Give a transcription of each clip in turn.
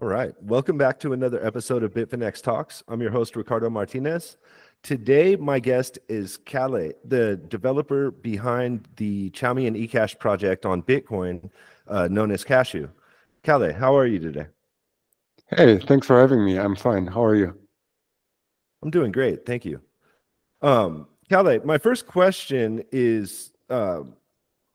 All right. Welcome back to another episode of Bitfinex Talks. I'm your host, Ricardo Martinez. Today, my guest is Calle, the developer behind the Chaumian and eCash project on Bitcoin, uh, known as Cashu. Calle, how are you today? Hey, thanks for having me. I'm fine. How are you? I'm doing great. Thank you. Um, Calle, my first question is uh,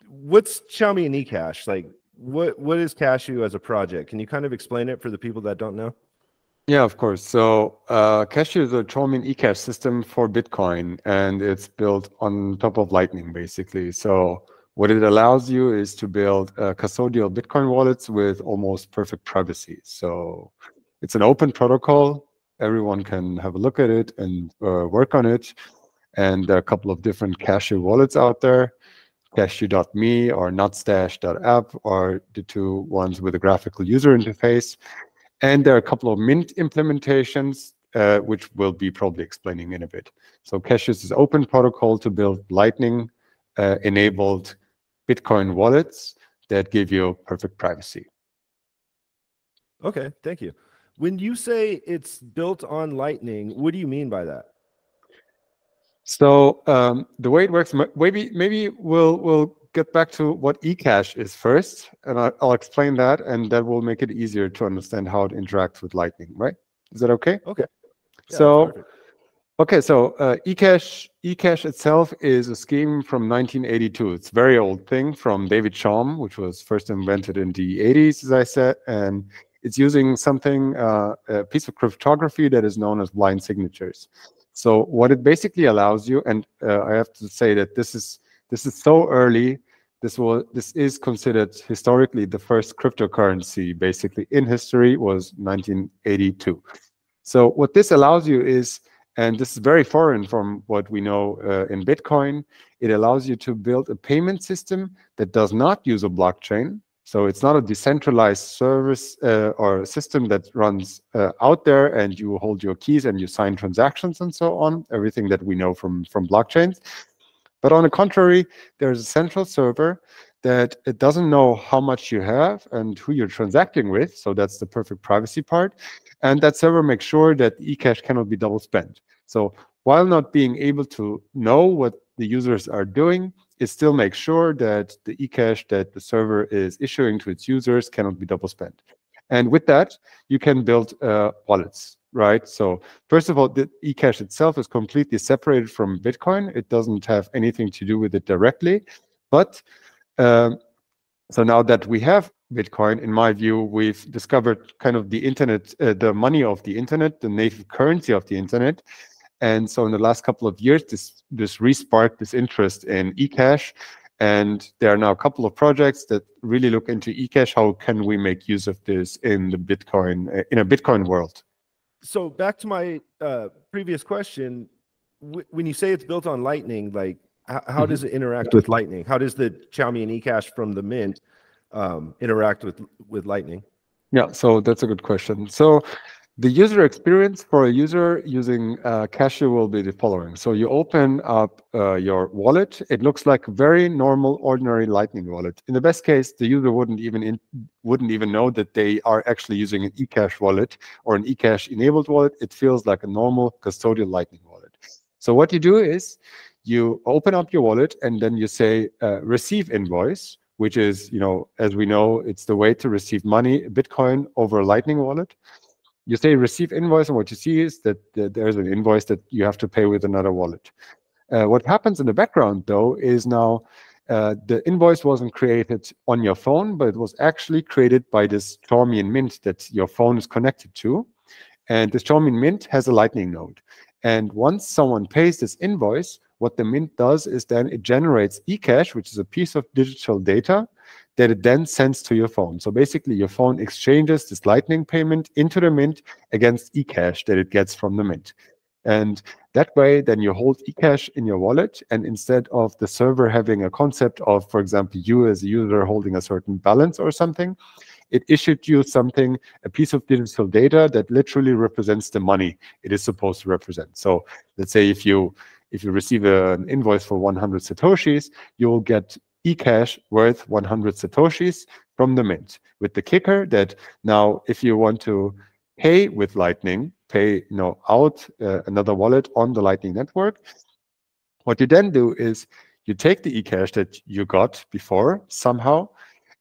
what's Chaumian eCash? Like, what what is Cashu as a project? Can you kind of explain it for the people that don't know? Yeah, of course. So uh, Cashu is a Chaumian eCash system for Bitcoin, and it's built on top of Lightning, basically. So what it allows you is to build uh, custodial Bitcoin wallets with almost perfect privacy. So it's an open protocol. Everyone can have a look at it and uh, work on it. And there are a couple of different Cashu wallets out there. Cashu.me or nutstash.app are the two ones with a graphical user interface. And there are a couple of Mint implementations, uh, which we'll be probably explaining in a bit. So Cashu is open protocol to build Lightning-enabled uh, Bitcoin wallets that give you perfect privacy. Okay, thank you. When you say it's built on Lightning, what do you mean by that? So um, the way it works, maybe maybe we'll we'll get back to what eCash is first, and I'll, I'll explain that, and that will make it easier to understand how it interacts with Lightning. Right? Is that okay? Okay. Yeah, so. Okay, so uh, eCash, eCash itself is a scheme from 1982. It's a very old thing from David Chaum, which was first invented in the 80s, as I said, and it's using something, uh, a piece of cryptography that is known as blind signatures. So what it basically allows you, and uh, I have to say that this is this is so early. This was this is considered historically the first cryptocurrency. Basically, in history was 1982. So what this allows you is, and this is very foreign from what we know uh, in Bitcoin. It allows you to build a payment system that does not use a blockchain, so it's not a decentralized service uh, or system that runs uh, out there and you hold your keys and you sign transactions and so on, everything that we know from, from blockchains. But on the contrary, there's a central server that it doesn't know how much you have and who you're transacting with. So that's the perfect privacy part. And that server makes sure that eCash cannot be double spent. So while not being able to know what the users are doing, it still makes sure that the eCash that the server is issuing to its users cannot be double spent. And with that, you can build uh, wallets, right? So first of all, the eCash itself is completely separated from Bitcoin. It doesn't have anything to do with it directly. But um, so now that we have Bitcoin, in my view, we've discovered kind of the internet, uh, the money of the internet, the native currency of the internet. And so in the last couple of years, this, this resparked this interest in eCash. And there are now a couple of projects that really look into eCash. How can we make use of this in the Bitcoin, in a Bitcoin world? So back to my uh, previous question, when you say it's built on Lightning, like how, how mm-hmm. does it interact with Lightning? How does the Chaumian eCash from the Mint um, interact with with Lightning? Yeah, so that's a good question. So the user experience for a user using uh, Cashu will be the following. So you open up uh, your wallet. It looks like very normal, ordinary Lightning wallet. In the best case, the user wouldn't even in, wouldn't even know that they are actually using an eCash wallet or an eCash enabled wallet. It feels like a normal custodial Lightning wallet. So what you do is you open up your wallet and then you say uh, receive invoice, which is, you know, as we know, it's the way to receive money, Bitcoin over a Lightning wallet you say receive invoice, and what you see is that, there's an invoice that you have to pay with another wallet. Uh, what happens in the background, though, is now uh, the invoice wasn't created on your phone, but it was actually created by this Chaumian Mint that your phone is connected to. And this Chaumian Mint has a Lightning node. And once someone pays this invoice, what the Mint does is then it generates eCash, which is a piece of digital data that it then sends to your phone. So basically, your phone exchanges this Lightning payment into the Mint against eCash that it gets from the Mint. And that way, then you hold eCash in your wallet. And instead of the server having a concept of, for example, you as a user holding a certain balance or something, it issued you something, a piece of digital data that literally represents the money it is supposed to represent. So let's say if you if you receive an invoice for 100 satoshis, you will get eCash worth 100 satoshis from the mint with the kicker that now if you want to pay with Lightning, pay you know out uh, another wallet on the Lightning network, what you then do is you take the eCash that you got before somehow,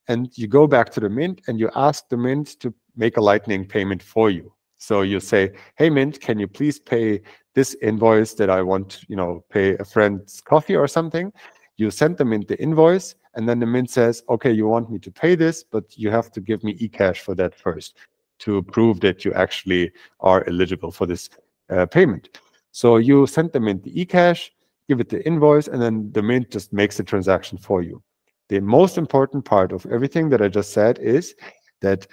and you go back to the mint and you ask the mint to make a Lightning payment for you. So you say, "Hey Mint, can you please pay this invoice that I want, you know, pay a friend's coffee or something?" You send the mint the invoice, and then the mint says, "Okay, you want me to pay this, but you have to give me eCash for that first to prove that you actually are eligible for this uh, payment." So you send the mint the eCash, give it the invoice, and then the mint just makes the transaction for you. The most important part of everything that I just said is that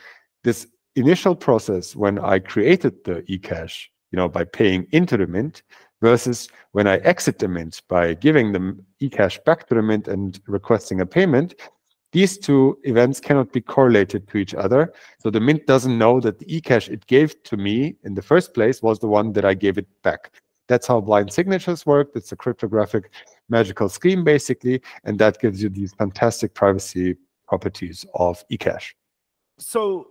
this initial process when I created the eCash, you know, by paying into the mint, versus when I exit the mint by giving the eCash back to the mint and requesting a payment, these two events cannot be correlated to each other. So the mint doesn't know that the eCash it gave to me in the first place was the one that I gave it back. That's how blind signatures work. It's a cryptographic magical scheme, basically, and that gives you these fantastic privacy properties of eCash. So,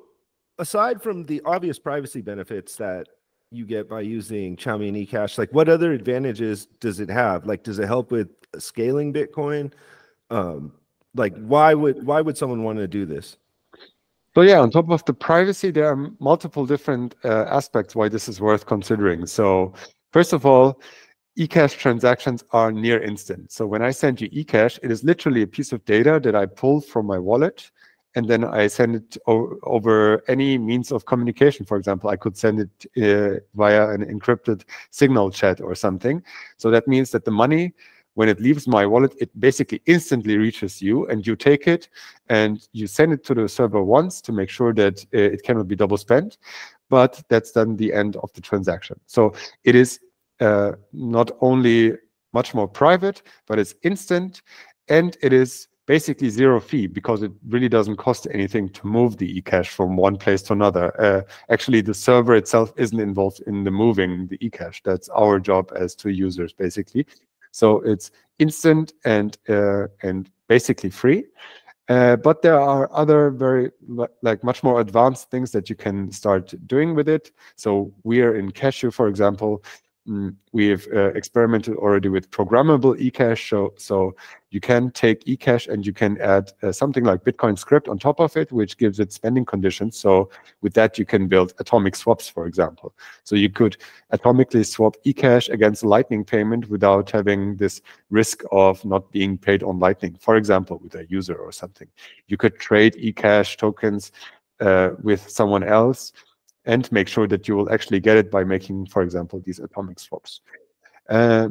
aside from the obvious privacy benefits that you get by using Chaumian eCash, like what other advantages does it have? Like, does it help with scaling Bitcoin? Um, like, why would why would someone want to do this? So yeah, on top of the privacy, there are multiple different uh, aspects why this is worth considering. So First of all, eCash transactions are near instant. So when I send you eCash, it is literally a piece of data that I pull from my wallet and then I send it over any means of communication. For example, I could send it uh, via an encrypted signal chat or something. So that means that the money, when it leaves my wallet, it basically instantly reaches you and you take it and you send it to the server once to make sure that uh, it cannot be double spent but that's then the end of the transaction. So it is uh, not only much more private, but it's instant and it is basically zero fee because it really doesn't cost anything to move the eCash from one place to another. Uh, actually, the server itself isn't involved in the moving the eCash. That's our job as two users, basically. So it's instant and uh, and basically free. Uh, but there are other very like much more advanced things that you can start doing with it. So we are in Cashu, for example, we've uh, experimented already with programmable eCash. So, so you can take eCash and you can add uh, something like Bitcoin script on top of it, which gives it spending conditions. So with that, you can build atomic swaps, for example. So you could atomically swap eCash against Lightning payment without having this risk of not being paid on Lightning, for example, with a user or something. You could trade eCash tokens uh, with someone else and make sure that you will actually get it by making, for example, these atomic swaps. Uh,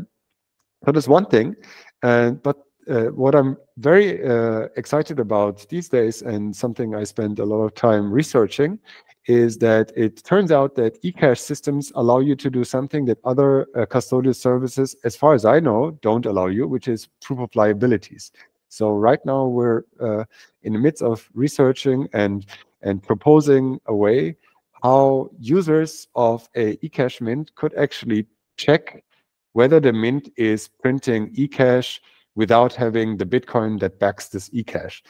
so that's one thing. Uh, but uh, what I'm very uh, excited about these days, and something I spend a lot of time researching, is that it turns out that eCash systems allow you to do something that other uh, custodial services, as far as I know, don't allow you, which is proof of liabilities. So right now we're uh, in the midst of researching and and proposing a way how users of a eCash mint could actually check whether the mint is printing eCash without having the Bitcoin that backs this eCash.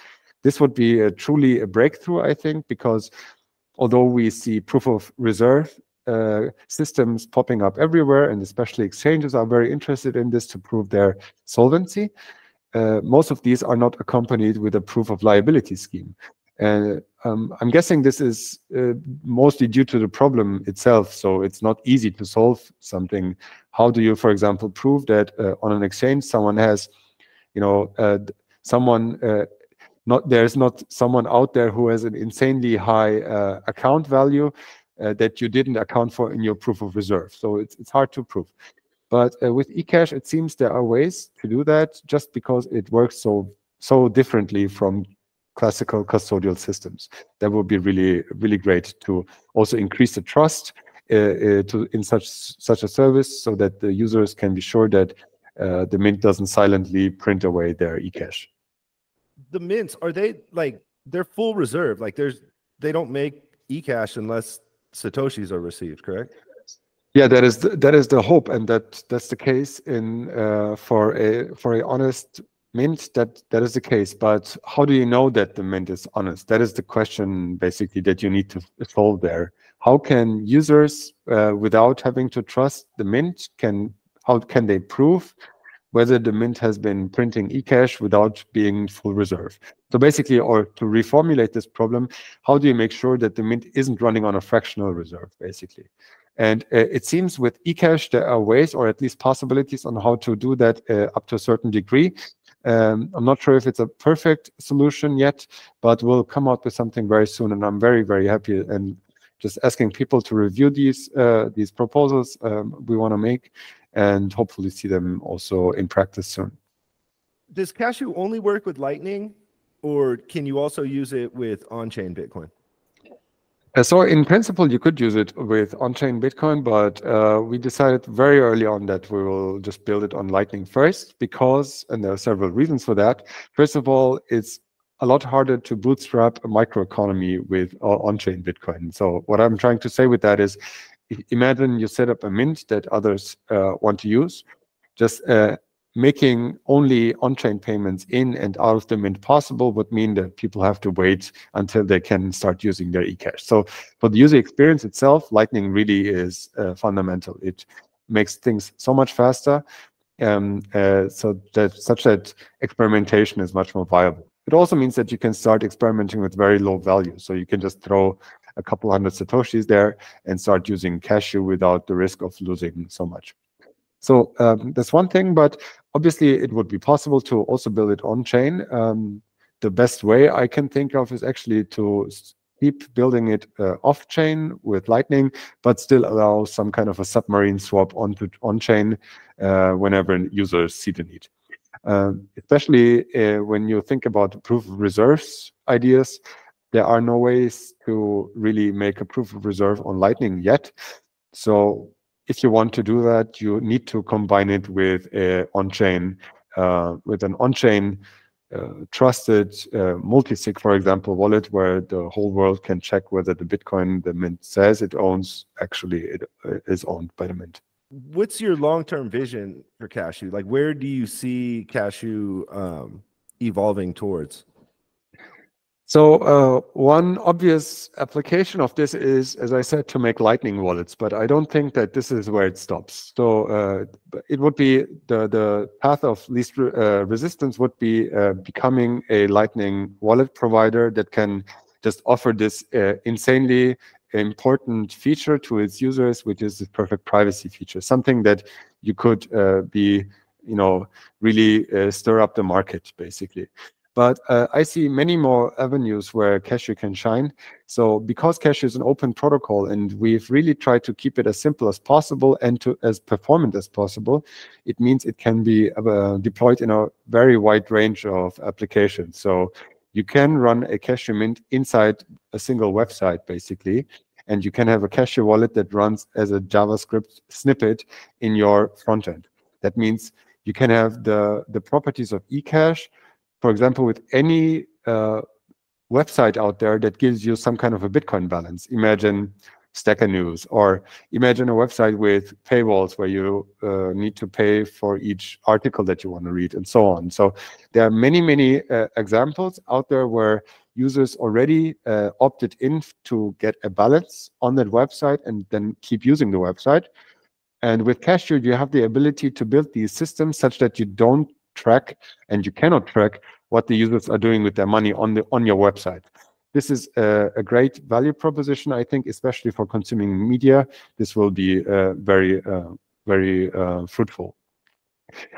This would be a, truly a breakthrough, I think, because although we see proof of reserve uh, systems popping up everywhere, and especially exchanges are very interested in this to prove their solvency, uh, most of these are not accompanied with a proof of liability scheme. Um, I'm guessing this is uh, mostly due to the problem itself. So it's not easy to solve something. How do you, for example, prove that uh, on an exchange someone has, you know, uh, someone uh, not there's not someone out there who has an insanely high uh, account value uh, that you didn't account for in your proof of reserve. So it's it's hard to prove. But with eCash, it seems there are ways to do that just because it works so so differently from classical custodial systems. That would be really, really great to also increase the trust uh, uh, to in such such a service, so that the users can be sure that uh, the mint doesn't silently print away their eCash. The mints are they like they're full reserve? Like there's they don't make eCash unless satoshis are received, correct? Yeah, that is the, that is the hope, and that that's the case in uh, for a for a honest Mint, that that is the case. But how do you know that the Mint is honest? That is the question basically that you need to solve there. How can users, uh, without having to trust the Mint, can how can they prove whether the Mint has been printing eCash without being full reserve? So basically, or to reformulate this problem, how do you make sure that the Mint isn't running on a fractional reserve, basically? And uh, it seems with eCash, there are ways or at least possibilities on how to do that uh, up to a certain degree. Um, I'm not sure if it's a perfect solution yet, but we'll come out with something very soon. And I'm very, very happy and just asking people to review these uh, these proposals um, we want to make and hopefully see them also in practice soon. Does Cashu only work with Lightning or can you also use it with on-chain Bitcoin? Uh, so in principle, you could use it with on-chain Bitcoin, but uh, we decided very early on that we will just build it on Lightning first because, and there are several reasons for that. First of all, it's a lot harder to bootstrap a microeconomy with uh, on-chain Bitcoin. So what I'm trying to say with that is, imagine you set up a mint that others uh, want to use. Just uh, making only on-chain payments in and out of the mint possible would mean that people have to wait until they can start using their eCash. So for the user experience itself, Lightning really is uh, fundamental. It makes things so much faster, um, uh, so that such that experimentation is much more viable. It also means that you can start experimenting with very low value. So you can just throw a couple hundred satoshis there and start using Cashu without the risk of losing so much. So um, that's one thing, but obviously it would be possible to also build it on chain. Um, the best way I can think of is actually to keep building it uh, off chain with Lightning, but still allow some kind of a submarine swap onto on chain uh, whenever users see the need. Uh, especially uh, when you think about proof of reserves ideas, there are no ways to really make a proof of reserve on Lightning yet. So if you want to do that, you need to combine it with a on-chain, uh, with an on-chain uh, trusted uh, multi-sig, for example, wallet where the whole world can check whether the Bitcoin the mint says it owns actually it uh, owned by the mint. What's your long-term vision for Cashu? Like, where do you see Cashu um, evolving towards? So uh, one obvious application of this is, as I said, to make Lightning wallets, but I don't think that this is where it stops. So uh, it would be the the path of least re uh, resistance would be uh, becoming a Lightning wallet provider that can just offer this uh, insanely important feature to its users, which is the perfect privacy feature, something that you could uh, be, you know, really stir up the market, basically. But uh, I see many more avenues where Cashu can shine. So because Cashu is an open protocol and we've really tried to keep it as simple as possible and to as performant as possible, it means it can be uh, deployed in a very wide range of applications. So you can run a Cashu Mint inside a single website, basically, and you can have a Cashu wallet that runs as a JavaScript snippet in your front end. That means you can have the, the properties of eCash, for example, with any uh, website out there that gives you some kind of a Bitcoin balance. Imagine Stacker News, or imagine a website with paywalls where you uh, need to pay for each article that you want to read, and so on. So there are many, many uh, examples out there where users already uh, opted in to get a balance on that website and then keep using the website. And with Cashu, you have the ability to build these systems such that you don't track and you cannot track what the users are doing with their money on the on your website. This is a, a great value proposition, I think, especially for consuming media. This will be uh, very, uh, very uh, fruitful.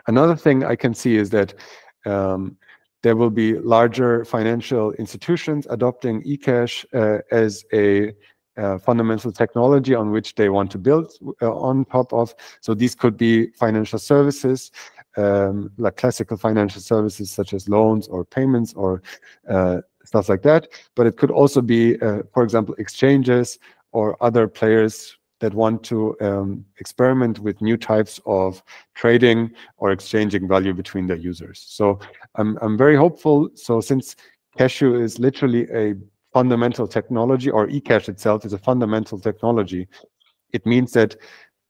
Another thing I can see is that um, there will be larger financial institutions adopting eCash uh, as a uh, fundamental technology on which they want to build uh, on top of. So these could be financial services, um, like classical financial services such as loans or payments or uh, stuff like that. But it could also be, uh, for example, exchanges or other players that want to um, experiment with new types of trading or exchanging value between their users. So I'm, I'm very hopeful. So since Cashu is literally a fundamental technology or eCash itself is a fundamental technology, it means that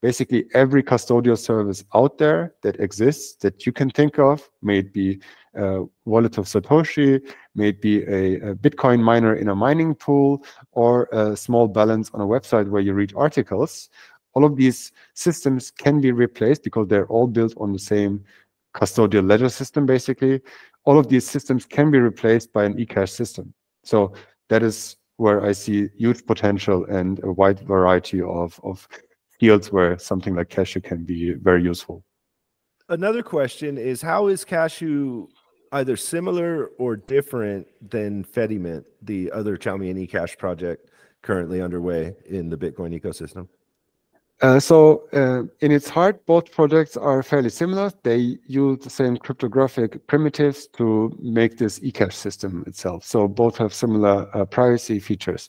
basically every custodial service out there that exists that you can think of, may it be a wallet of Satoshi, may maybe a, a, Bitcoin miner in a mining pool, or a small balance on a website where you read articles. All of these systems can be replaced because they're all built on the same custodial ledger system, basically. All of these systems can be replaced by an eCash system. So that is where I see huge potential and a wide variety of, of fields where something like Cashu can be very useful. Another question is how is Cashu either similar or different than Fedimint, the other Chaumian eCash project currently underway in the Bitcoin ecosystem? Uh, so uh, in its heart, both projects are fairly similar. They use the same cryptographic primitives to make this eCash system itself. So both have similar uh, privacy features.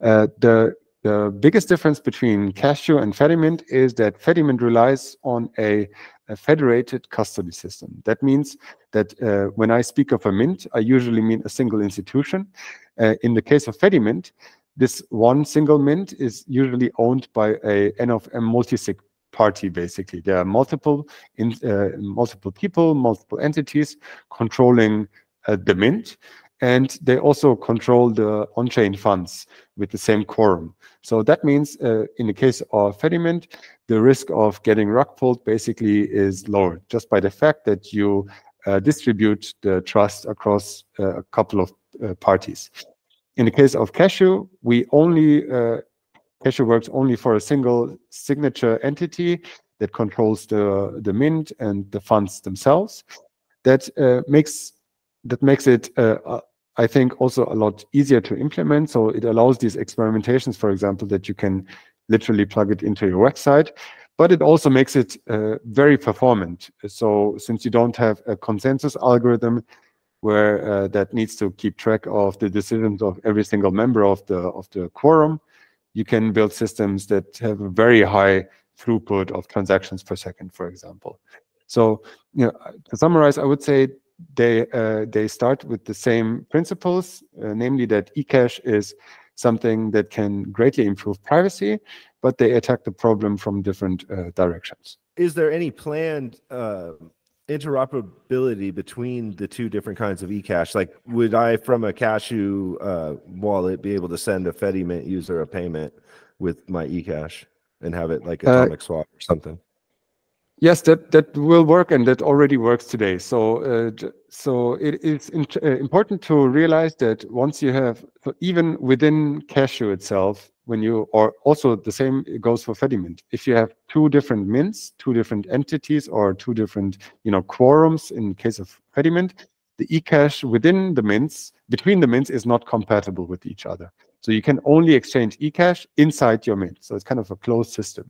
Uh, the the biggest difference between Cashu and Fedimint is that Fedimint relies on a, a federated custody system. That means that uh, when I speak of a mint, I usually mean a single institution. Uh, in the case of Fedimint, this one single mint is usually owned by a N of M multisig party basically there are multiple in uh, multiple people multiple entities controlling uh, the mint and they also control the on-chain funds with the same quorum so that means uh, in the case of Fedimint, the risk of getting rug pulled basically is lower just by the fact that you uh, distribute the trust across uh, a couple of uh, parties in the case of Cashu, we only uh, Cashu works only for a single signature entity that controls the the mint and the funds themselves. That uh, makes that makes it, uh, I think, also a lot easier to implement. So it allows these experimentations, for example, that you can literally plug it into your website. But it also makes it uh, very performant. So since you don't have a consensus algorithm, where uh, that needs to keep track of the decisions of every single member of the of the quorum. You can build systems that have a very high throughput of transactions per second, for example. So, you know, to summarize, I would say they uh, they start with the same principles, uh, namely that eCash is something that can greatly improve privacy, but they attack the problem from different uh, directions. Is there any planned uh, interoperability between the two different kinds of eCash? Like, would I, from a Cashu uh, wallet, be able to send a Fedimint user a payment with my eCash and have it like uh, atomic swap or something? Yes, that that will work, and that already works today. So, uh, so it is uh, important to realize that once you have, even within Cashu itself, when you or also the same goes for Fedimint. If you have two different mints, two different entities, or two different you know quorums in case of Fedimint, the eCash within the mints, between the mints, is not compatible with each other. So you can only exchange eCash inside your mint. So it's kind of a closed system.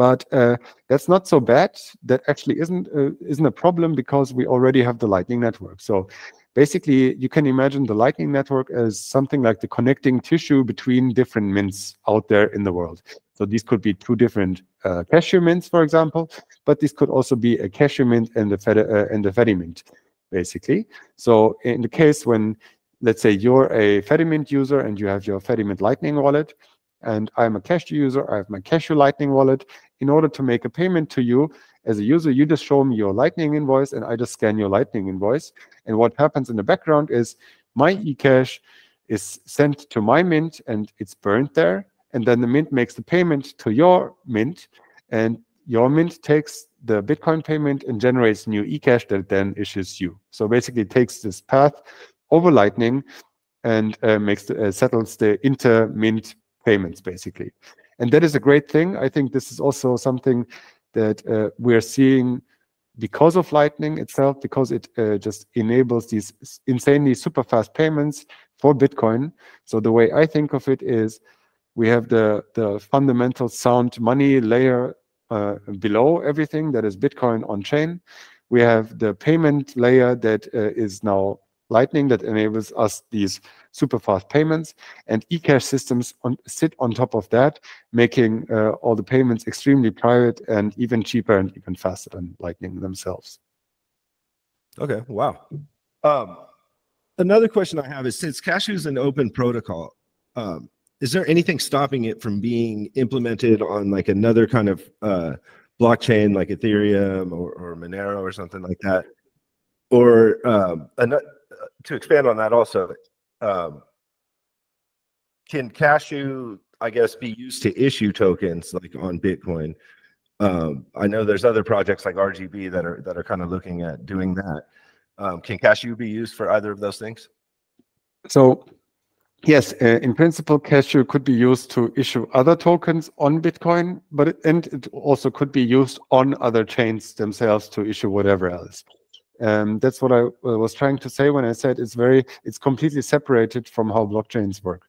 But uh, that's not so bad. That actually isn't uh, isn't a problem because we already have the Lightning Network. So basically, you can imagine the Lightning Network as something like the connecting tissue between different mints out there in the world. So these could be two different uh, cashu mints, for example, but this could also be a cashu mint and a Fed uh, and a Fedimint, basically. So in the case when let's say you're a Fedimint user and you have your Fedimint Lightning wallet, and I'm a Cashu user, I have my Cashu Lightning wallet. In order to make a payment to you as a user, you just show me your Lightning invoice and I just scan your Lightning invoice. And what happens in the background is my eCash is sent to my mint and it's burned there. And then the mint makes the payment to your mint and your mint takes the Bitcoin payment and generates new eCash that then issues you. So basically it takes this path over Lightning and uh, makes the, uh, settles the inter mint payments, basically. And that is a great thing. I think this is also something that uh, we're seeing because of Lightning itself, because it uh, just enables these insanely super fast payments for Bitcoin. So the way I think of it is we have the, the fundamental sound money layer uh, below everything that is Bitcoin on chain. We have the payment layer that uh, is now Lightning that enables us these super fast payments. And eCash systems on, sit on top of that, making uh, all the payments extremely private and even cheaper and even faster than Lightning themselves. Okay, wow. Um, another question I have is since Cashu is an open protocol, um, is there anything stopping it from being implemented on like another kind of uh, blockchain like Ethereum or, or Monero or something like that? Or um, to expand on that also, um, can Cashu, I guess, be used to issue tokens like on Bitcoin? Um, I know there's other projects like RGB that are that are kind of looking at doing that. Um, can Cashu be used for either of those things? So Yes, uh, in principle, Cashu could be used to issue other tokens on Bitcoin, but it, and it also could be used on other chains themselves to issue whatever else. Um, that's what I uh, was trying to say when I said it's very, it's completely separated from how blockchains work.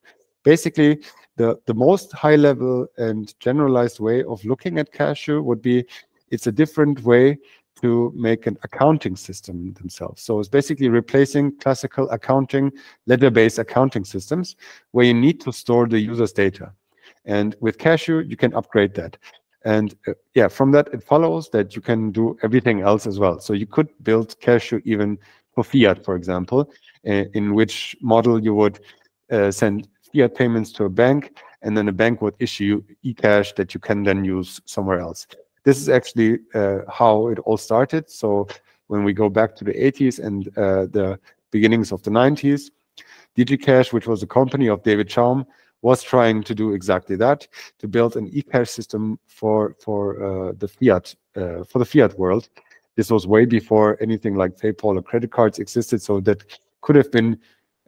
Basically, the the most high level and generalized way of looking at Cashu would be it's a different way to make an accounting system themselves. So it's basically replacing classical accounting, ledger-based accounting systems where you need to store the user's data. And with Cashu, you can upgrade that. And uh, yeah, from that, it follows that you can do everything else as well. So you could build Cashu even for fiat, for example, uh, in which model you would uh, send fiat payments to a bank, and then the bank would issue eCash that you can then use somewhere else. This is actually uh, how it all started. So when we go back to the 80s and uh, the beginnings of the 90s, DigiCash, which was a company of David Chaum, was trying to do exactly that to build an e-cash system for for uh, the fiat uh, for the fiat world. This was way before anything like PayPal or credit cards existed, so that could have been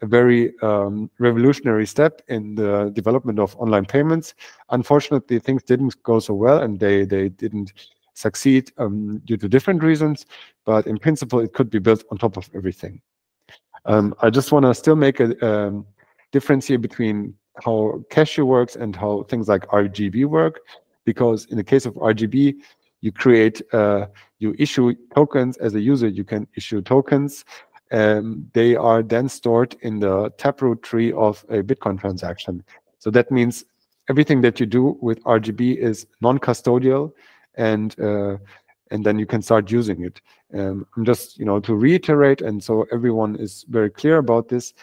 a very um, revolutionary step in the development of online payments. Unfortunately, things didn't go so well, and they they didn't succeed um, due to different reasons. But in principle, it could be built on top of everything. Um, I just want to still make a um, difference here between how Cashu works and how things like RGB work, because in the case of RGB, you create, uh, you issue tokens as a user. You can issue tokens um, they are then stored in the taproot tree of a Bitcoin transaction. So that means everything that you do with RGB is non-custodial, and uh, and then you can start using it. Um, I'm just you know to reiterate, and so everyone is very clear about this.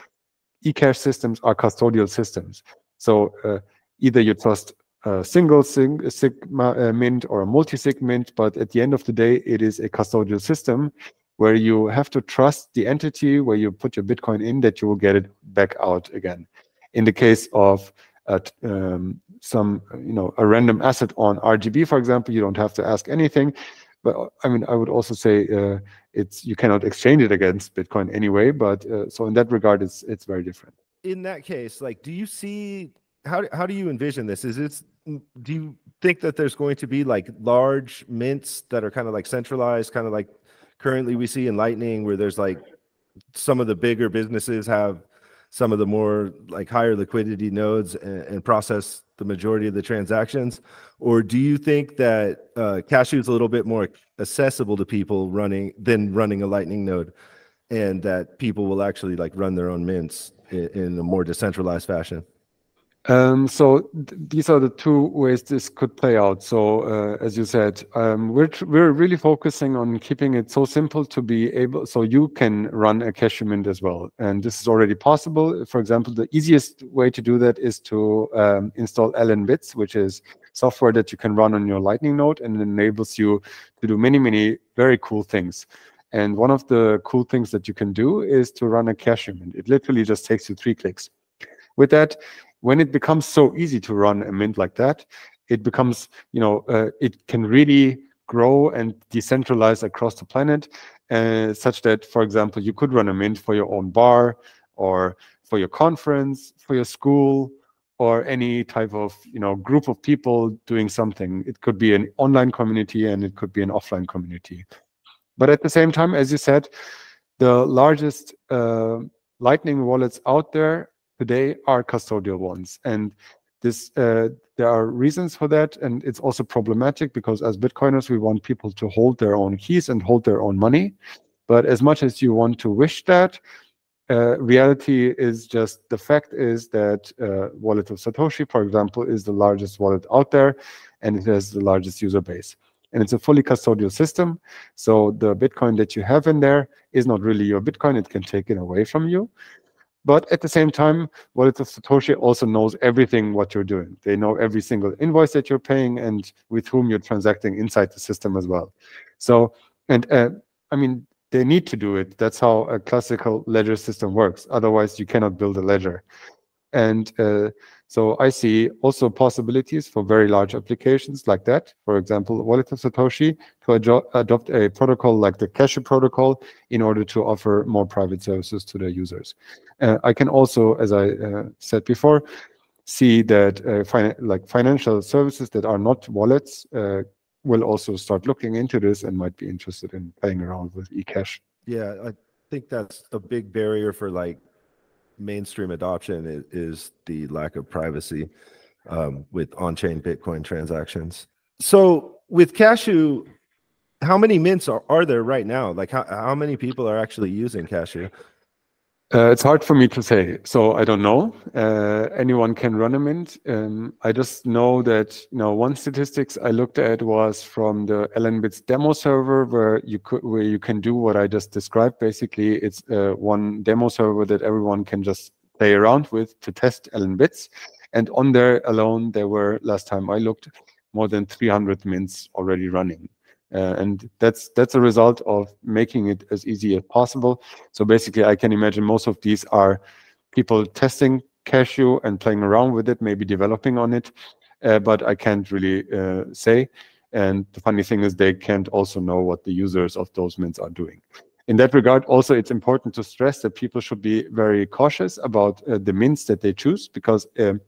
eCash systems are custodial systems. So uh, either you trust a single sig sigma uh, mint or a multi-sig mint, but at the end of the day, it is a custodial system where you have to trust the entity where you put your Bitcoin in that you will get it back out again. In the case of uh, um, some, you know, a random asset on RGB, for example, you don't have to ask anything. But I mean, I would also say uh, it's you cannot exchange it against Bitcoin anyway. But uh, so in that regard, it's it's very different. In that case, like, do you see how how do you envision this? Is it do you think that there's going to be like large mints that are kind of like centralized, kind of like currently we see in Lightning where there's like some of the bigger businesses have some of the more like higher liquidity nodes and, and process the majority of the transactions? Or do you think that uh, cashu is a little bit more accessible to people running than running a lightning node? And that people will actually like run their own mints in, in a more decentralized fashion um, so th these are the two ways this could play out. So uh, as you said, um, we're we're really focusing on keeping it so simple to be able, so you can run a Cashu mint as well, and this is already possible. For example, the easiest way to do that is to um, install LNbits, which is software that you can run on your Lightning node and enables you to do many many very cool things. And one of the cool things that you can do is to run a Cashu mint. It literally just takes you three clicks. With that, when it becomes so easy to run a mint like that, it becomes, you know, uh, it can really grow and decentralize across the planet, uh, such that, for example, you could run a mint for your own bar or for your conference, for your school, or any type of you know group of people doing something. It could be an online community and it could be an offline community. But at the same time, as you said, the largest uh, Lightning wallets out there today are custodial ones. And this uh, there are reasons for that, and it's also problematic because as Bitcoiners, we want people to hold their own keys and hold their own money. But as much as you want to wish that, uh, reality is just the fact is that uh, wallet of Satoshi, for example, is the largest wallet out there, and it has the largest user base. And it's a fully custodial system. So the Bitcoin that you have in there is not really your Bitcoin. It can take it away from you. But at the same time, Wallet of Satoshi also knows everything what you're doing. They know every single invoice that you're paying and with whom you're transacting inside the system as well. So, and uh, I mean, they need to do it. That's how a classical ledger system works. Otherwise, you cannot build a ledger. And uh, so I see also possibilities for very large applications like that. For example, Wallet of Satoshi to adopt a protocol like the Cashu protocol in order to offer more private services to their users. Uh, I can also, as I uh, said before, see that uh, fin like financial services that are not wallets uh, will also start looking into this and might be interested in playing around with eCash. Yeah, I think that's a big barrier for like mainstream adoption is, is the lack of privacy um, with on-chain Bitcoin transactions. So with Cashu, how many mints are, are there right now? Like how, how many people are actually using Cashu? Uh, it's hard for me to say, so I don't know. Uh, anyone can run a mint. Um, I just know that you know one statistics I looked at was from the LNbits demo server, where you could where you can do what I just described. Basically, it's uh, one demo server that everyone can just play around with to test LNbits, and on there alone, there were last time I looked more than 300 mints already running. Uh, and that's that's a result of making it as easy as possible. So basically, I can imagine most of these are people testing Cashu and playing around with it, maybe developing on it, uh, but I can't really uh, say. And the funny thing is, they can't also know what the users of those mints are doing. In that regard, also, it's important to stress that people should be very cautious about uh, the mints that they choose because um,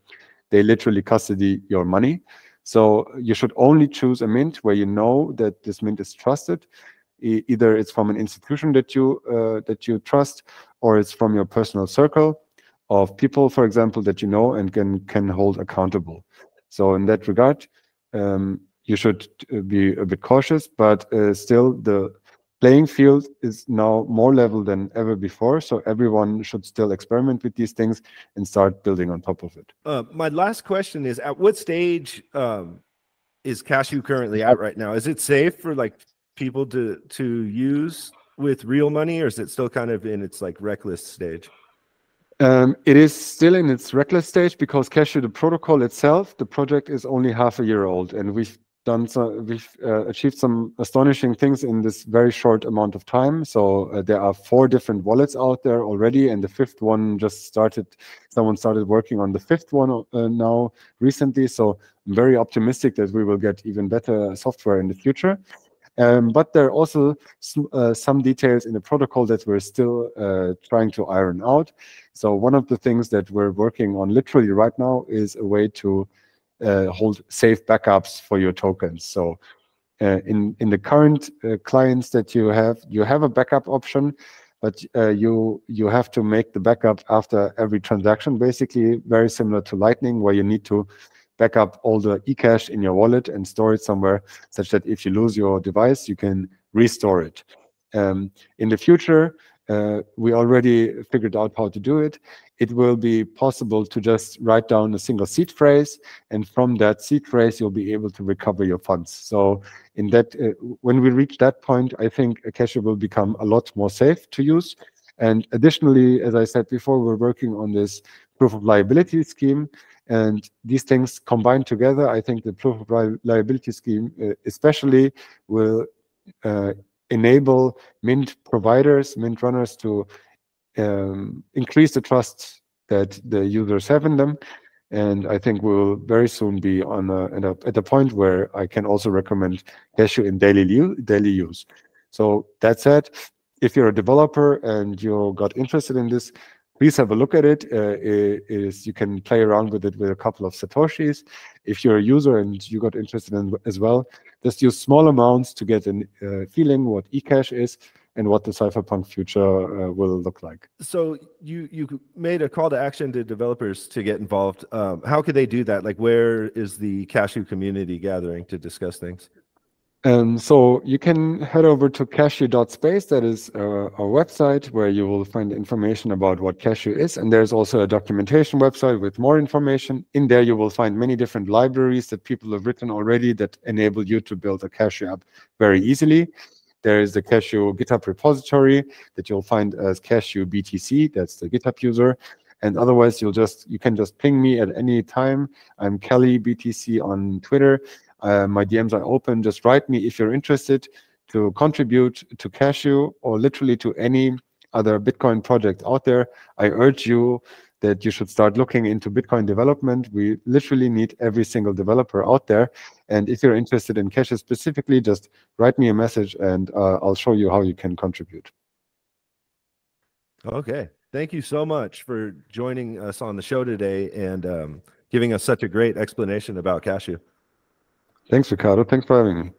they literally custody your money. So you should only choose a mint where you know that this mint is trusted. E either it's from an institution that you uh, that you trust, or it's from your personal circle of people, for example, that you know and can can hold accountable. So in that regard, um, you should uh, be a bit cautious, but uh, still the playing field is now more level than ever before. So everyone should still experiment with these things and start building on top of it. Uh, my last question is: At what stage um, is Cashu currently at right now? Is it safe for like people to to use with real money, or is it still kind of in its like reckless stage? Um, it is still in its reckless stage because Cashu, the protocol itself, the project is only half a year old, and we've done some, we've uh, achieved some astonishing things in this very short amount of time. So uh, there are four different wallets out there already, and the fifth one just started. Someone started working on the fifth one uh, now recently. So I'm very optimistic that we will get even better software in the future. Um, but there are also uh, some details in the protocol that we're still uh, trying to iron out. So one of the things that we're working on literally right now is a way to hold safe backups for your tokens. So uh, in in the current uh, clients that you have, you have a backup option, but uh, you you have to make the backup after every transaction. Basically, very similar to Lightning, where you need to back up all the eCash in your wallet and store it somewhere, such that if you lose your device, you can restore it. Um, in the future, uh, we already figured out how to do it. It will be possible to just write down a single seed phrase, and from that seed phrase, you'll be able to recover your funds. So, in that, uh, when we reach that point, I think Cashu will become a lot more safe to use. And additionally, as I said before, we're working on this proof of liability scheme. And these things combined together, I think the proof of liability scheme, uh, especially, will uh, enable Mint providers, Mint runners to um, increase the trust that the users have in them. And I think we'll very soon be on a, at, a, at a point where I can also recommend Cashu in daily, daily use. So that said, if you're a developer and you got interested in this, please have a look at it. Uh, it is you can play around with it with a couple of satoshis. If you're a user and you got interested in as well, just use small amounts to get a uh, feeling what eCash is and what the cypherpunk future uh, will look like. So you you made a call to action to developers to get involved. Um, how could they do that? Like, where is the Cashu community gathering to discuss things? Um, so you can head over to cashu.space. That is uh, our website where you will find information about what Cashu is. And there's also a documentation website with more information. In there, you will find many different libraries that people have written already that enable you to build a Cashu app very easily. There is the Cashu GitHub repository that you'll find as Cashu BTC. That's the GitHub user. And otherwise, you'll just you can just ping me at any time. I'm Calle BTC on Twitter. Uh, my DMs are open. Just write me if you're interested to contribute to Cashu or literally to any other Bitcoin project out there, I urge you that you should start looking into Bitcoin development. We literally need every single developer out there. And if you're interested in Cashu specifically, just write me a message and uh, I'll show you how you can contribute. Okay. Thank you so much for joining us on the show today and um, giving us such a great explanation about Cashu. Thanks, Ricardo. Thanks for having me.